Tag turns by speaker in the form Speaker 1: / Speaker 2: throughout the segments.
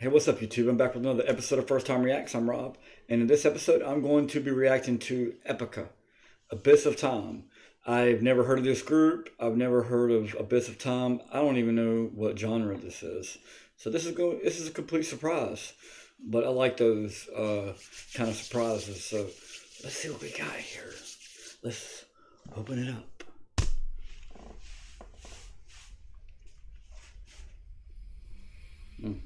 Speaker 1: Hey, what's up, YouTube? I'm back with another episode of First Time Reacts. I'm Rob, and in this episode, I'm going to be reacting to Epica, Abyss of Time. I've never heard of this group. I've never heard of Abyss of Time. I don't even know what genre this is. So this is going. This is a complete surprise, but I like those uh, kind of surprises. So let's see what we got here. Let's open it up. Mm.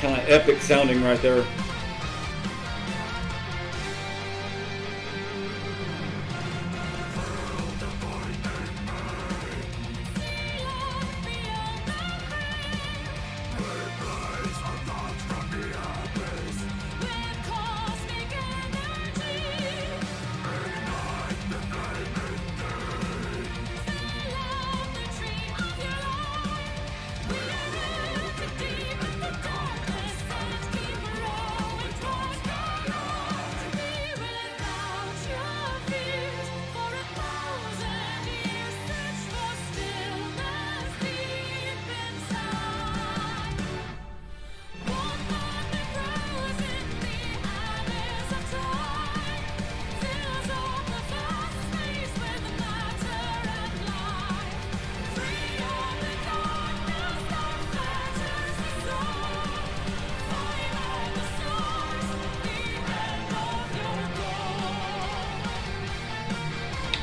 Speaker 1: Kind of epic sounding right there.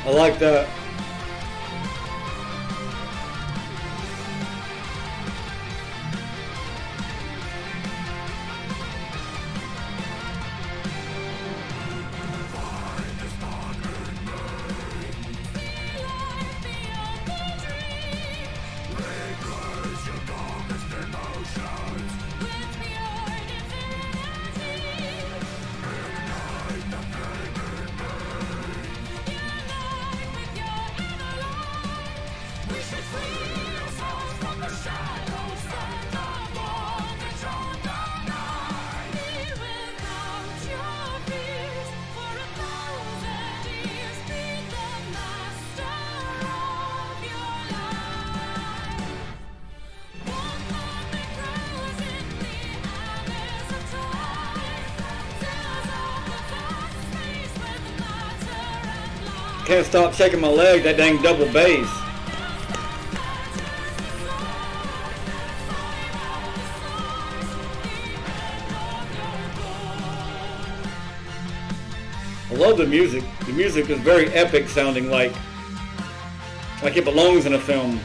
Speaker 1: I like that. Can't stop shaking my leg, that dang double bass. I love the music. The music is very epic sounding like like it belongs in a film.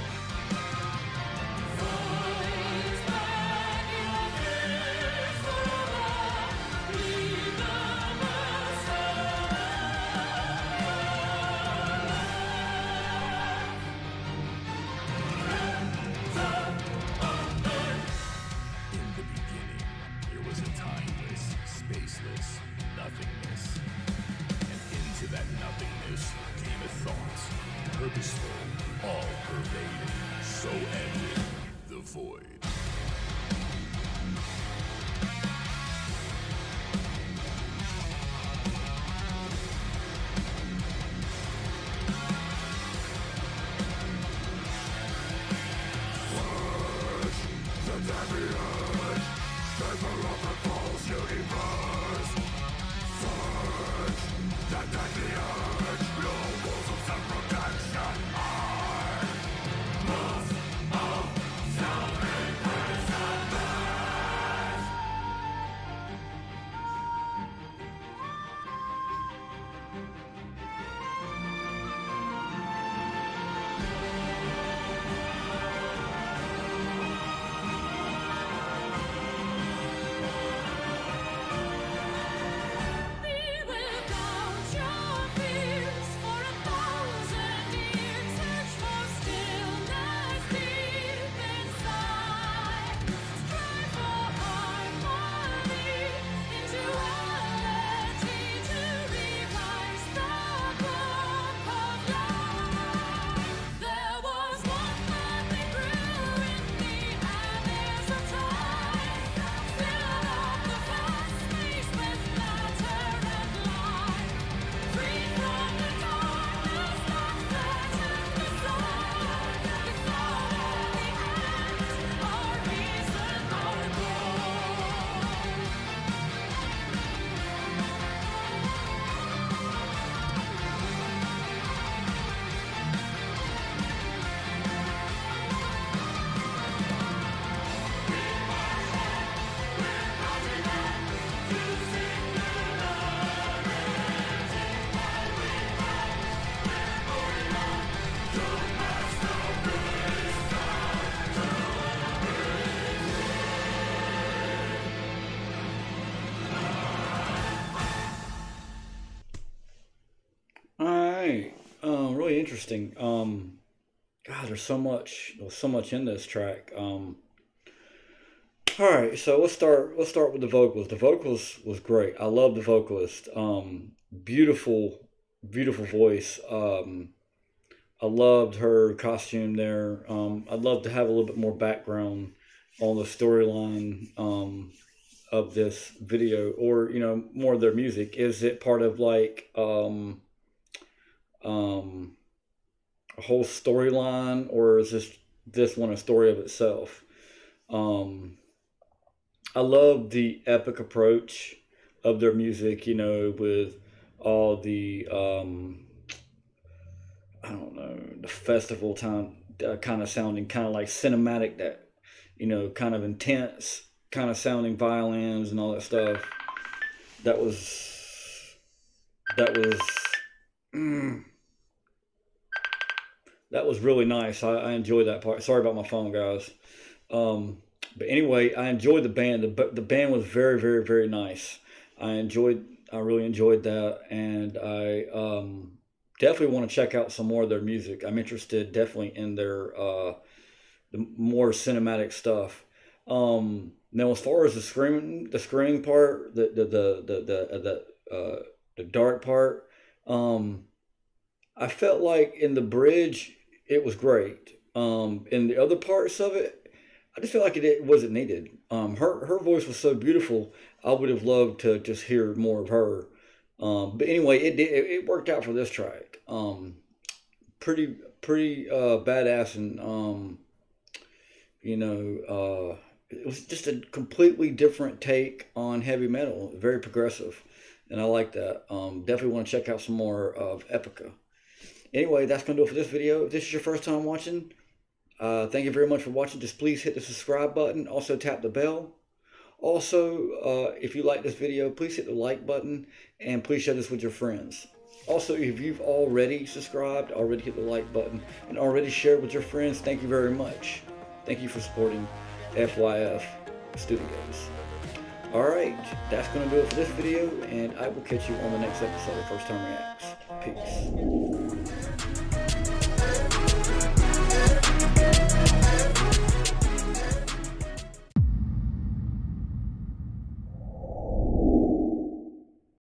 Speaker 2: All pervading. So ended the void.
Speaker 3: Right. Um, really interesting. Um, God, there's so much. There's so much in this track. Um, all right, so let's start. Let's start with the vocals. The vocals was great. I love the vocalist. Um, beautiful, beautiful voice. Um, I loved her costume there. Um, I'd love to have a little bit more background on the storyline um, of this video, or you know, more of their music. Is it part of like um, um, a whole storyline, or is this this one a story of itself? Um, I love the epic approach of their music. You know, with all the um, I don't know the festival time uh, kind of sounding kind of like cinematic that you know kind of intense kind of sounding violins and all that stuff. That was that was. Mm, that was really nice. I, I enjoyed that part. Sorry about my phone, guys. Um, but anyway, I enjoyed the band. The, the band was very, very, very nice. I enjoyed. I really enjoyed that, and I um, definitely want to check out some more of their music. I'm interested, definitely in their uh, the more cinematic stuff. Um, now, as far as the screaming, the screaming part, the the the the the the, uh, the dark part, um, I felt like in the bridge it was great. Um, in the other parts of it, I just feel like it, it wasn't needed. Um, her her voice was so beautiful. I would have loved to just hear more of her. Um, but anyway, it did it, it worked out for this track. Um, pretty pretty uh, badass and um, you know uh, it was just a completely different take on heavy metal. Very progressive, and I like that. Um, definitely want to check out some more of Epica. Anyway, that's going to do it for this video. If this is your first time watching, uh, thank you very much for watching. Just please hit the subscribe button. Also tap the bell. Also, uh, if you like this video, please hit the like button and please share this with your friends. Also, if you've already subscribed, already hit the like button, and already shared with your friends, thank you very much. Thank you for supporting FYF Studios. Alright, that's going to do it for this video, and I will catch you on the next episode of First Time Reacts. Peace.